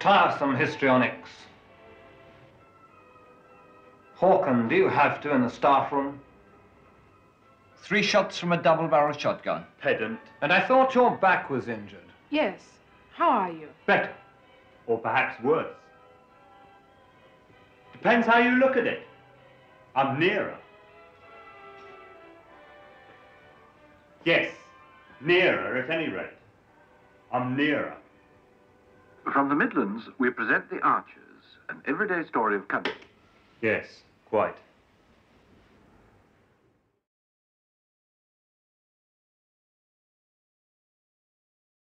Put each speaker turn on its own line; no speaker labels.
tiresome histrionics. Haakon, do you have to in the staff room?
Three shots from a double-barrel shotgun.
Pedant.
And I thought your back was injured.
Yes. How are you?
Better. Or perhaps worse. Depends how you look at it. I'm nearer. Yes, nearer at any rate. I'm nearer.
From the Midlands, we present The Archers, an everyday story of country.
Yes, quite.